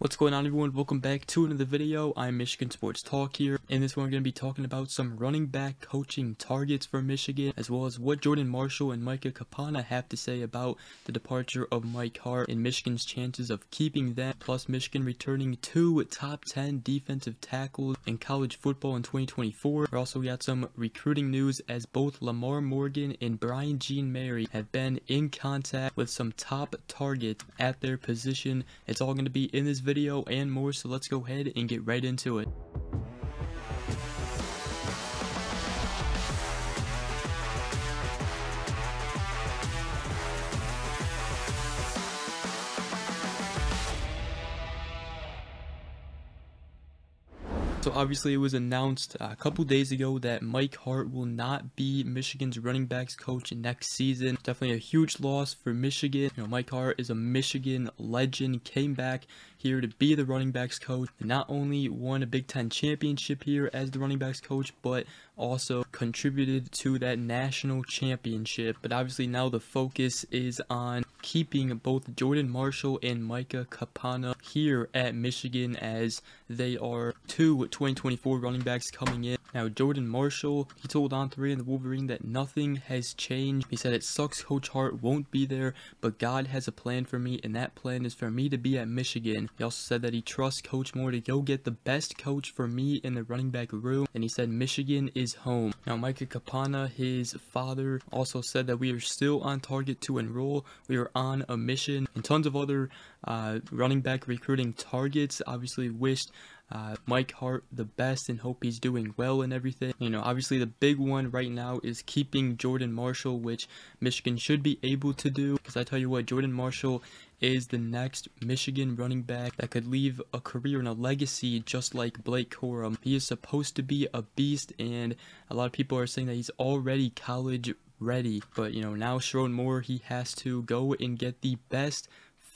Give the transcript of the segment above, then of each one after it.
What's going on everyone? Welcome back to another video. I'm Michigan Sports Talk here. In this one we're going to be talking about some running back coaching targets for Michigan as well as what Jordan Marshall and Micah Ka'apana have to say about the departure of Mike Hart and Michigan's chances of keeping them plus Michigan returning two top 10 defensive tackles in college football in 2024. We also got some recruiting news as both Lamar Morgan and Brian Jean Mary have been in contact with some top targets at their position. It's all going to be in this video video and more, so let's go ahead and get right into it. So obviously it was announced a couple days ago that Mike Hart will not be Michigan's running backs coach next season. Definitely a huge loss for Michigan. You know, Mike Hart is a Michigan legend, came back here to be the running backs coach. Not only won a Big Ten championship here as the running backs coach, but also contributed to that national championship. But obviously now the focus is on keeping both Jordan Marshall and Micah Ka'apana here at Michigan as they are two 2024 running backs coming in. Now, Jordan Marshall, he told On3 and the Wolverine that nothing has changed. He said, It sucks Coach Hart won't be there, but God has a plan for me, and that plan is for me to be at Michigan. He also said that he trusts Coach Moore to go get the best coach for me in the running back room, and he said Michigan is home. Now, Micah Ka'apana, his father, also said that we are still on target to enroll. We are on a mission, and tons of other uh, running back recruiting targets. Obviously, wished uh, Mike Hart the best and hope he's doing well and everything. You know, obviously the big one right now is keeping Jordan Marshall, which Michigan should be able to do. Because I tell you what, Jordan Marshall is the next Michigan running back that could leave a career and a legacy just like Blake Corum. He is supposed to be a beast, and a lot of people are saying that he's already college ready. But, you know, now Sherrone Moore, he has to go and get the best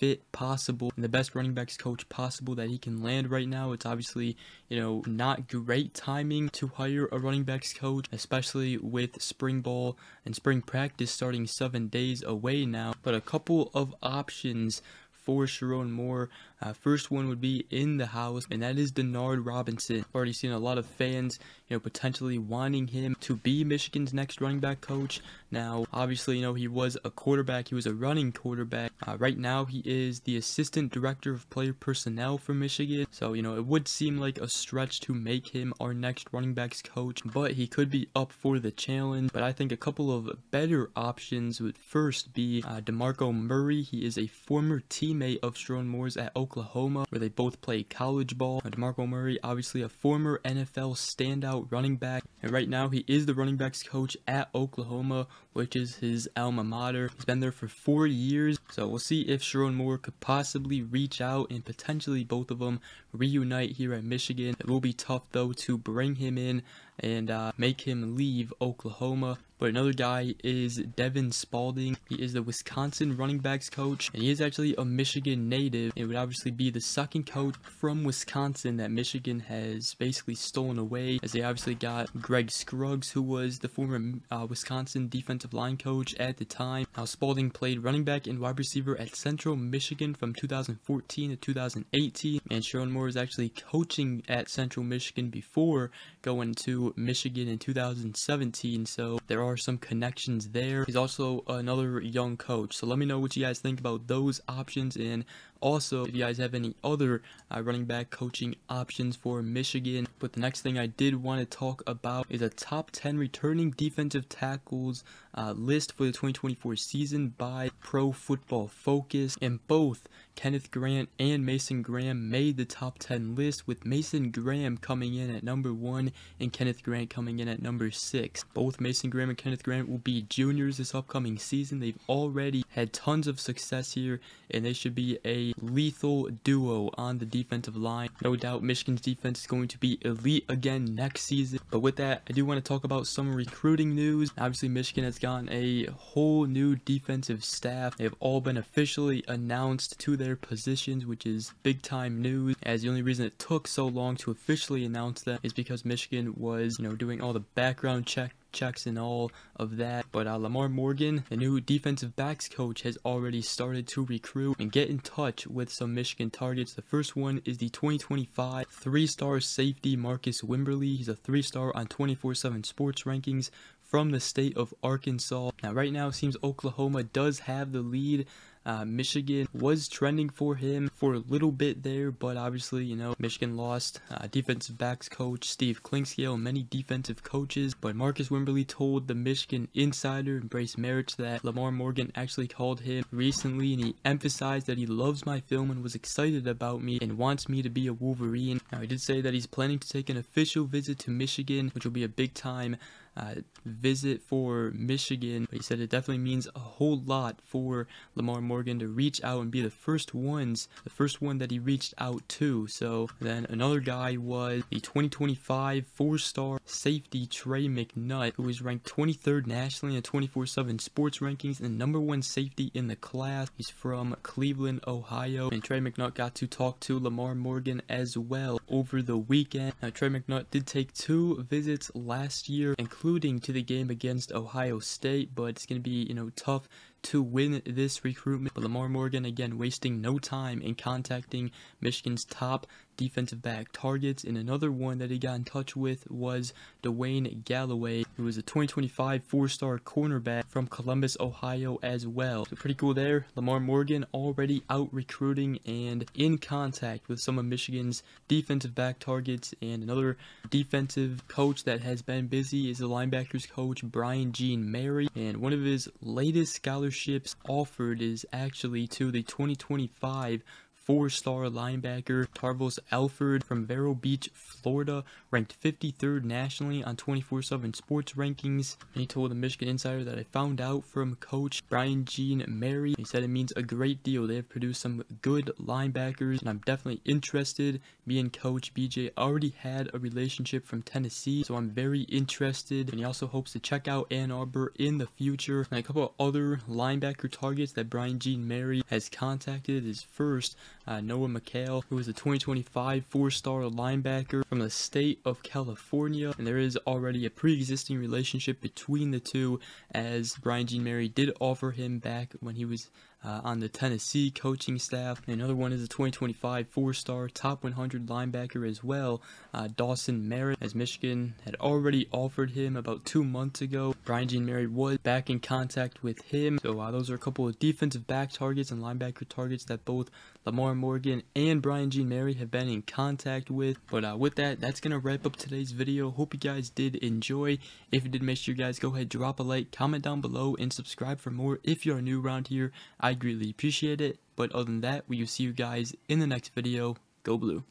fit possible and the best running backs coach possible that he can land right now. It's obviously, you know, not great timing to hire a running backs coach, especially with spring ball and spring practice starting seven days away now. But a couple of options for Sherrone Moore. Uh, first one would be in the house, and that is Denard Robinson. Already seen a lot of fans, you know, potentially wanting him to be Michigan's next running back coach. Now, obviously, you know, he was a quarterback. He was a running quarterback. Uh, right now, he is the assistant director of player personnel for Michigan. So, you know, it would seem like a stretch to make him our next running backs coach, but he could be up for the challenge. But I think a couple of better options would first be uh, DeMarco Murray. He is a former teammate of Sherrone Moore's at Oklahoma, where they both played college ball. DeMarco Murray, obviously a former NFL standout running back, and right now he is the running backs coach at Oklahoma, which is his alma mater. He's been there for four years, so we'll see if Sherrone Moore could possibly reach out and potentially both of them reunite here at Michigan. It will be tough though to bring him in and uh, make him leave Oklahoma. But another guy is Devon Spalding. He is the Wisconsin running backs coach, and he is actually a Michigan native. It would obviously be the second coach from Wisconsin that Michigan has basically stolen away, as they obviously got Greg Scruggs, who was the former uh, Wisconsin defensive line coach at the time. Now, Spalding played running back and wide receiver at Central Michigan from 2014 to 2018, and Sherrone Moore is actually coaching at Central Michigan before going to Michigan in 2017, so there are some connections there. He's also another young coach, so let me know what you guys think about those options and also, if you guys have any other uh, running back coaching options for Michigan. But the next thing I did want to talk about is a top 10 returning defensive tackles uh, list for the 2024 season by Pro Football Focus. And both Kenneth Grant and Mason Graham made the top 10 list, with Mason Graham coming in at number 1 and Kenneth Grant coming in at number 6. Both Mason Graham and Kenneth Grant will be juniors this upcoming season. They've already had tons of success here, and they should be a lethal duo on the defensive line. No doubt Michigan's defense is going to be elite again next season. But with that, I do want to talk about some recruiting news. Obviously, Michigan has gotten a whole new defensive staff. They have all been officially announced to their positions, which is big time news. As the only reason it took so long to officially announce that is because Michigan was, you know, doing all the background check checks and all of that. But uh, Lamar Morgan, the new defensive backs coach, has already started to recruit and get in touch with some Michigan targets. The first one is the 2025 three-star safety Marcus Wimberly. He's a three-star on 24/7 Sports rankings from the state of Arkansas. Now, right now, it seems Oklahoma does have the lead. Uh, Michigan was trending for him for a little bit there, but obviously, you know, Michigan lost uh, defensive backs coach Steve Clinkscale, many defensive coaches. But Marcus Wimberly told the Michigan insider, Brice Marich, that Lamar Morgan actually called him recently and he emphasized that he loves my film and was excited about me and wants me to be a Wolverine. Now, he did say that he's planning to take an official visit to Michigan, which will be a big time uh, visit for Michigan. But he said it definitely means a whole lot for Lamar Morgan to reach out and be the first ones, the first one that he reached out to. So then another guy was the 2025 four-star safety Trey McNutt, who was ranked 23rd nationally in 24/7 Sports rankings and number one safety in the class. He's from Cleveland, Ohio, and Trey McNutt got to talk to Lamar Morgan as well over the weekend. Now Trey McNutt did take two visits last year, including including to the game against Ohio State, but it's going to be, you know, tough to win this recruitment. But Lamar Morgan, again, wasting no time in contacting Michigan's top defensive back targets. And another one that he got in touch with was Dwayne Galloway, who was a 2025 four-star cornerback from Columbus, Ohio as well. So pretty cool there. Lamar Morgan already out recruiting and in contact with some of Michigan's defensive back targets. And another defensive coach that has been busy is the linebackers coach Brian Jean Mary. And one of his latest scholarships scholarships offered is actually to the 2025 four-star linebacker Tarvos Alford from Vero Beach, Florida, ranked 53rd nationally on 24/7 Sports rankings. And he told the Michigan Insider that I found out from Coach Brian Jean Mary. He said it means a great deal. They have produced some good linebackers, and I'm definitely interested. Me and Coach BJ already had a relationship from Tennessee, so I'm very interested. And he also hopes to check out Ann Arbor in the future. And a couple of other linebacker targets that Brian Jean Mary has contacted is first uh, Noah McHale, who is a 2025 four-star linebacker from the state of California. And there is already a pre-existing relationship between the two as Brian Jean Mary did offer him back when he was uh, on the Tennessee coaching staff. Another one is a 2025 four-star top 100 linebacker as well, uh, Dawson Merritt, as Michigan had already offered him about two months ago. Brian Jean Mary was back in contact with him. So uh, those are a couple of defensive back targets and linebacker targets that both Lamar Morgan and Brian Jean Mary have been in contact with. But uh, with that, that's going to wrap up today's video. Hope you guys did enjoy. If you did, make sure you guys go ahead, drop a like, comment down below, and subscribe for more if you're new around here. I greatly appreciate it. But other than that, we will see you guys in the next video. Go Blue.